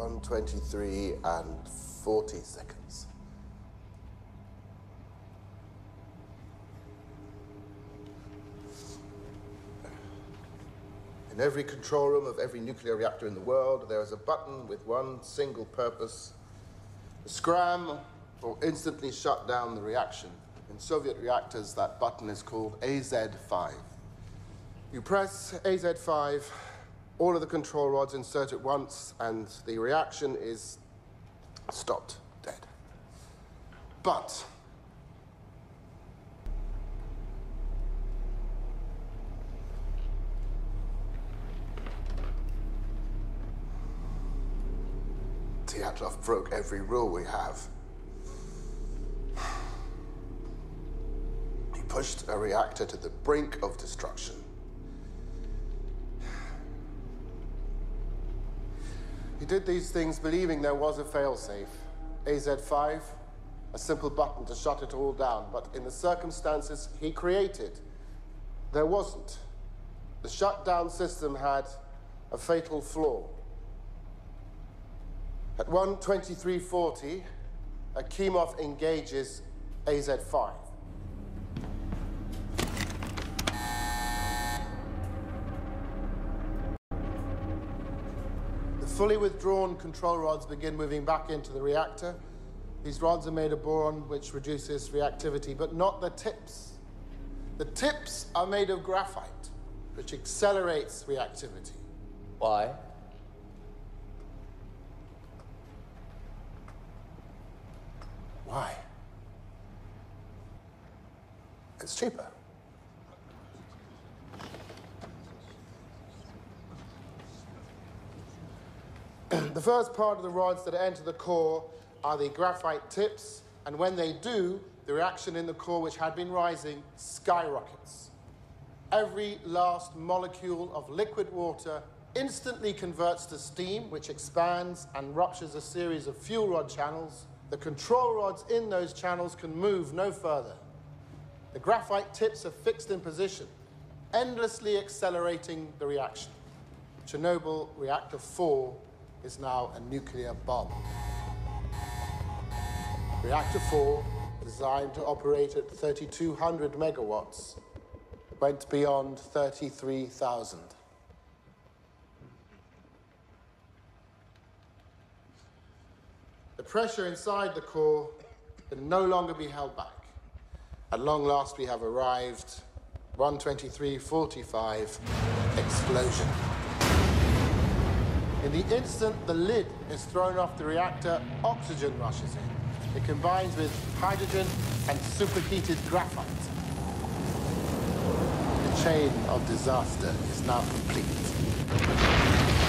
123 and 40 seconds. In every control room of every nuclear reactor in the world, there is a button with one single purpose The scram or instantly shut down the reaction. In Soviet reactors, that button is called AZ5. You press AZ5, all of the control rods insert at once, and the reaction is stopped dead. But Dyatlov broke every rule we have. He pushed a reactor to the brink of destruction. He did these things believing there was a failsafe. AZ5, a simple button to shut it all down. But in the circumstances he created, there wasn't. The shutdown system had a fatal flaw. At 123.40, Akimov engages AZ5. The fully withdrawn control rods begin moving back into the reactor. These rods are made of boron, which reduces reactivity, but not the tips. The tips are made of graphite, which accelerates reactivity. Why? Why? It's cheaper. The first part of the rods that enter the core are the graphite tips, and when they do, the reaction in the core, which had been rising, skyrockets. Every last molecule of liquid water instantly converts to steam, which expands and ruptures a series of fuel rod channels. The control rods in those channels can move no further. The graphite tips are fixed in position, endlessly accelerating the reaction. Chernobyl Reactor 4 is now a nuclear bomb. Reactor 4, designed to operate at 3,200 megawatts, went beyond 33,000. The pressure inside the core can no longer be held back. At long last, we have arrived. 123.45, explosion. In the instant the lid is thrown off the reactor, oxygen rushes in. It combines with hydrogen and superheated graphite. The chain of disaster is now complete.